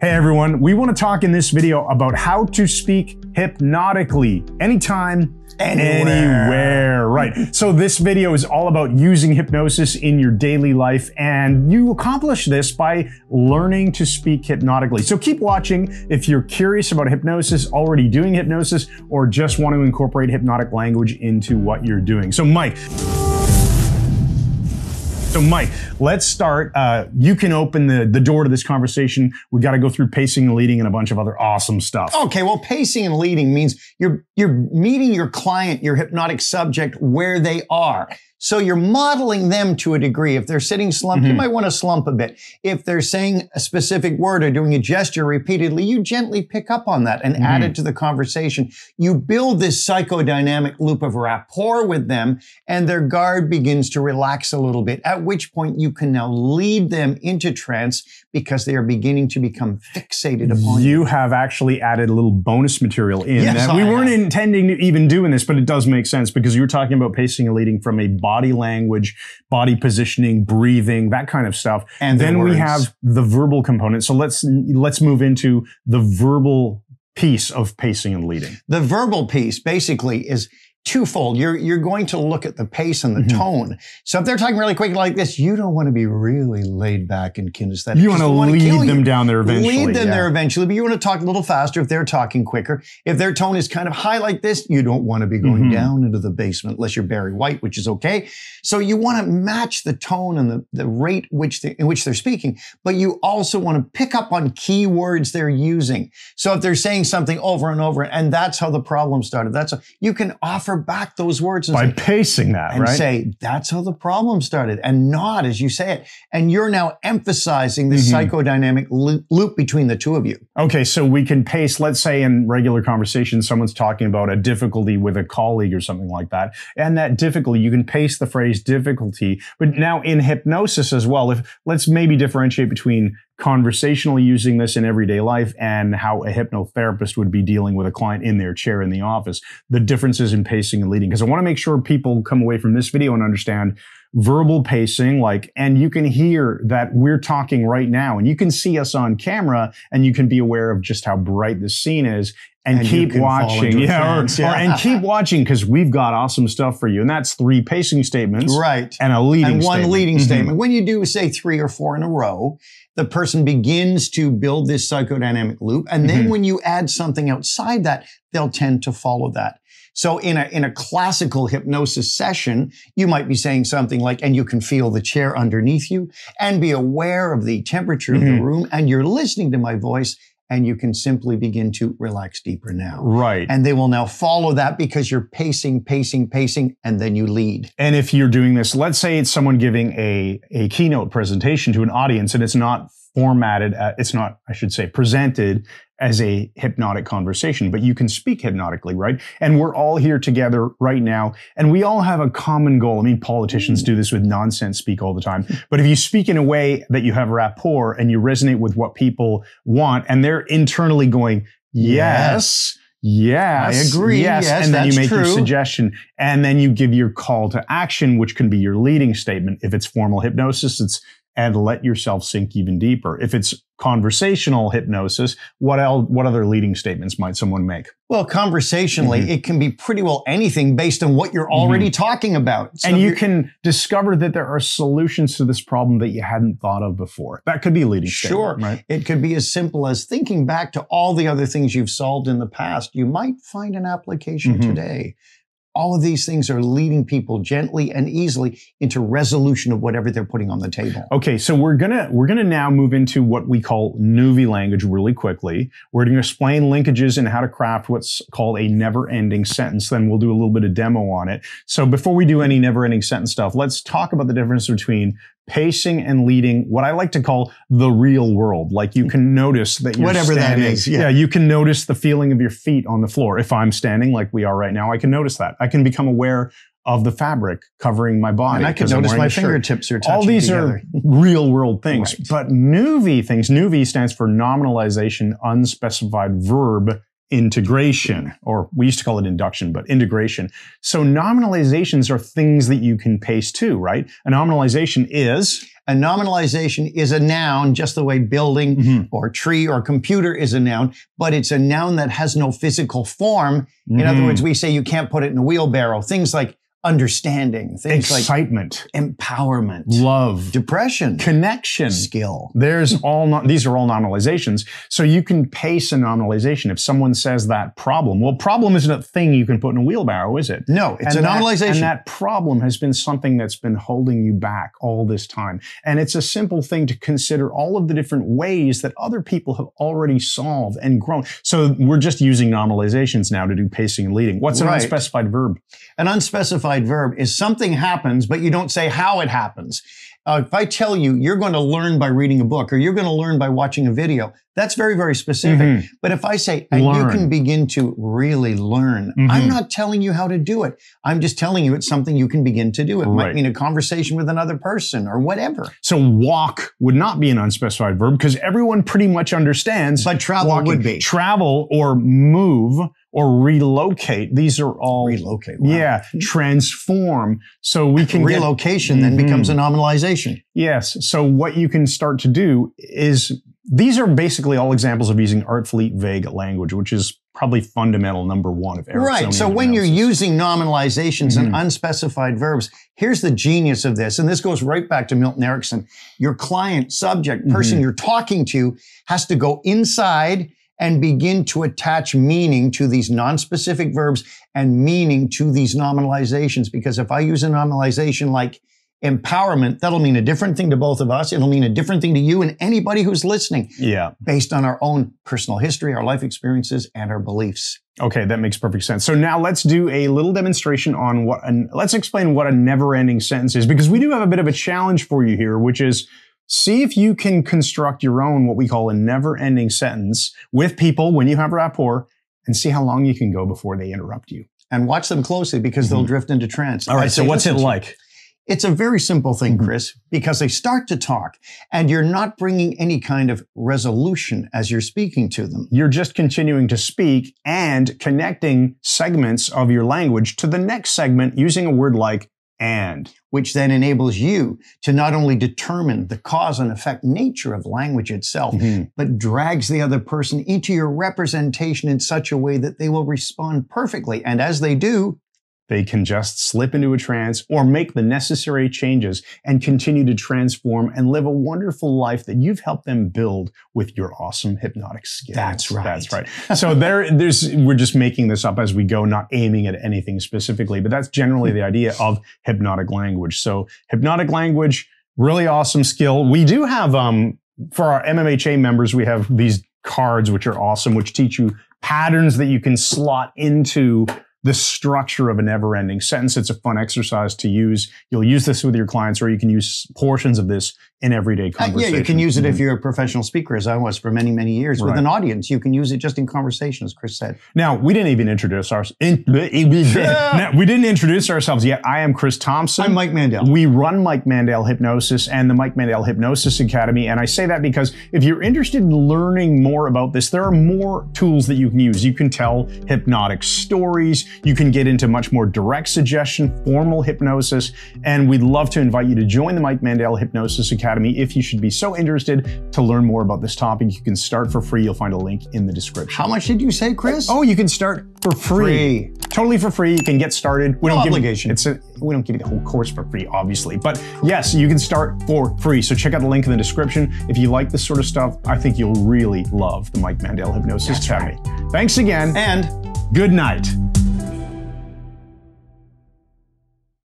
Hey everyone, we want to talk in this video about how to speak hypnotically anytime, Anywhere. anywhere. Right. So this video is all about using hypnosis in your daily life and you accomplish this by learning to speak hypnotically. So keep watching if you're curious about hypnosis, already doing hypnosis, or just want to incorporate hypnotic language into what you're doing. So Mike, so, Mike, let's start. Uh, you can open the, the door to this conversation. We got to go through pacing and leading and a bunch of other awesome stuff. Okay, well, pacing and leading means you're you're meeting your client, your hypnotic subject, where they are. So you're modeling them to a degree. If they're sitting slumped, you Mhm. might want to slump a bit. If they're saying a specific word or doing a gesture repeatedly, you gently pick up on that and add it to the conversation. You build this psychodynamic loop of rapport with them and their guard begins to relax a little bit, at which point you can now lead them into trance because they are beginning to become fixated upon you. You have actually added a little bonus material in Yes, that we I weren't intending to even doing this, but it does make sense because you were talking about pacing and leading from a body language, body positioning, breathing, that kind of stuff. And then we have the verbal component. So let's let's move into the verbal piece of pacing and leading. The verbal piece basically is twofold. You're you're going to look at the pace and the Mhm. tone. So if they're talking really quick like this, you don't want to be really laid back and kinesthetic. You want to 'cause they wanna lead them you. down there eventually. Lead them yeah. there eventually, but you want to talk a little faster if they're talking quicker. If their tone is kind of high like this, you don't want to be going Mhm. down into the basement unless you're Barry White, which is okay. So you want to match the tone and the, the rate which they, in which they're speaking, but you also want to pick up on key words they're using. So if they're saying something over and over, and that's how the problem started, that's how, you can offer back those words and by say, pacing that, and right? say that's how the problem started and nod as you say it and you're now emphasizing this Mhm. psychodynamic loop, loop between the two of you Okay, so we can pace, let's say in regular conversation, someone's talking about a difficulty with a colleague or something like that. And that difficulty, you can pace the phrase difficulty. But now in hypnosis as well, if let's maybe differentiate between conversationally using this in everyday life and how a hypnotherapist would be dealing with a client in their chair in the office. The differences in pacing and leading. Because I want to make sure people come away from this video and understand verbal pacing, like, and you can hear that we're talking right now and you can see us on camera and you can be aware of just how bright the scene is and, And keep watching. Yeah, or, trance, or- and keep watching because we've got awesome stuff for you. And that's three pacing statements right and a leading and one statement. leading Mhm. statement when you do say three or four in a row the person begins to build this psychodynamic loop and then Mhm. when you add something outside that they'll tend to follow that so in a in a classical hypnosis session you might be saying something like and you can feel the chair underneath you and be aware of the temperature of the Mhm. room and you're listening to my voice and you can simply begin to relax deeper now Right. and they will now follow that because you're pacing pacing pacing and then you lead And if you're doing this, let's say it's someone giving a, a keynote presentation to an audience and it's not formatted, uh, it's not, I should say, presented as a hypnotic conversation, but you can speak hypnotically, right? And we're all here together right now and we all have a common goal. I mean, politicians do this with nonsense speak all the time, but if you speak in a way that you have rapport and you resonate with what people want and they're internally going, yes. Yes, I agree. Yes, Yes, and then you make your suggestion, and then you give your call to action, which can be your leading statement. If it's formal hypnosis, it's and let yourself sink even deeper. If it's conversational hypnosis, what else? What other leading statements might someone make? Well, conversationally, Mhm. it can be pretty well anything based on what you're already talking about. So and you can discover that there are solutions to this problem that you hadn't thought of before. That could be leading Sure. statement, right? It could be as simple as thinking back to all the other things you've solved in the past. You might find an application Mhm. today. All of these things are leading people gently and easily into resolution of whatever they're putting on the table. Okay, so we're gonna we're gonna now move into what we call Nuvi language really quickly. We're gonna explain linkages and how to craft what's called a never-ending sentence. Then we'll do a little bit of demo on it. So before we do any never-ending sentence stuff, let's talk about the difference between pacing and leading. What I like to call the real world. Like you can notice that you're Whatever that standing. is, yeah. yeah, you can notice the feeling of your feet on the floor. If I'm standing like we are right now, I can notice that. I can become aware of the fabric covering my body. and I could I'm notice my fingertips are touching all these together. are real world things. Right. But NUVI things, NUVI stands for nominalization, unspecified verb integration, or we used to call it induction, but integration. So nominalizations are things that you can paste to, right? A nominalization is A nominalization is a noun, just the way building Mhm. or tree or computer is a noun, but it's a noun that has no physical form. In other Mhm. words, we say you can't put it in a wheelbarrow. Things like understanding, things like excitement, empowerment, love, depression, connection. skill. There's all not, these are all nominalizations. So you can pace a nominalization. If someone says that problem, well, problem isn't a thing you can put in a wheelbarrow, is it? No, it's And a that- nominalization. And that problem has been something that's been holding you back all this time. And it's a simple thing to consider all of the different ways that other people have already solved and grown. So we're just using nominalizations now to do pacing and leading. What's an Right. unspecified verb? An unspecified verb is something happens, but you don't say how it happens. Uh, if I tell you you're going to learn by reading a book or you're going to learn by watching a video, that's very, very specific. Mhm. But if I say, and you can begin to really learn, Mhm. I'm not telling you how to do it. I'm just telling you it's something you can begin to do. It might mean a conversation with another person or whatever. So walk would not be an unspecified verb because everyone pretty much understands. But travel walking. would be. Travel or move or relocate. These are all Relocate. wow. Yeah, transform. So we can get Relocation then Mhm. becomes a nominalization. Yes. So what you can start to do is these are basically all examples of using artfully vague language, which is probably fundamental number one of Right. So Ericksonian when you're using nominalizations and Mhm. unspecified verbs, here's the genius of this. And this goes right back to Milton Erickson. Your client, subject, person Mhm. you're talking to has to go inside and begin to attach meaning to these non-specific verbs and meaning to these nominalizations. Because if I use a nominalization like empowerment, that'll mean a different thing to both of us. It'll mean a different thing to you and anybody who's listening yeah. based on our own personal history, our life experiences, and our beliefs. Okay, that makes perfect sense. So now let's do a little demonstration on what, an, let's explain what a never ending sentence is because we do have a bit of a challenge for you here, which is see if you can construct your own, what we call a never ending sentence with people when you have rapport and see how long you can go before they interrupt you. and watch them closely because they'll Mhm. drift into trance. All right. So what's it like? It's a very simple thing, Mhm. Chris, because they start to talk and you're not bringing any kind of resolution as you're speaking to them. You're just continuing to speak and connecting segments of your language to the next segment using a word like and. Which then enables you to not only determine the cause and effect nature of language itself, mm-hmm. but drags the other person into your representation in such a way that they will respond perfectly. And as they do, They can just slip into a trance or make the necessary changes and continue to transform and live a wonderful life that you've helped them build with your awesome hypnotic skills. That's right. That's right. So there, there's, we're just making this up as we go, not aiming at anything specifically, but that's generally the idea of hypnotic language. So hypnotic language, really awesome skill. We do have, um, for our MMHA members, we have these cards, which are awesome, which teach you patterns that you can slot into the structure of a never ending sentence. It's a fun exercise to use. You'll use this with your clients or you can use portions of this in everyday Uh, yeah, you can use it Mhm. if you're a professional speaker, as I was for many, many years, with an audience. You can use it just in conversation, as Chris said. Now, we didn't even introduce ourselves. In, no, we didn't introduce ourselves yet. I am Chris Thompson. I'm Mike Mandel. We run Mike Mandel Hypnosis and the Mike Mandel Hypnosis Academy. And I say that because if you're interested in learning more about this, there are more tools that you can use. You can tell hypnotic stories. You can get into much more direct suggestion, formal hypnosis. And we'd love to invite you to join the Mike Mandel Hypnosis Academy. If you should be so interested to learn more about this topic, you can start for free. You'll find a link in the description. How much did you say, Chris? Oh, you can start for free. Free. Totally for free. You can get started. We No don't give you- obligation. it's a, we don't give you the whole course for free, obviously. But yes, you can start for free. So check out the link in the description. If you like this sort of stuff, I think you'll really love the Mike Mandel Hypnosis That's Academy. Thanks again. And Good night.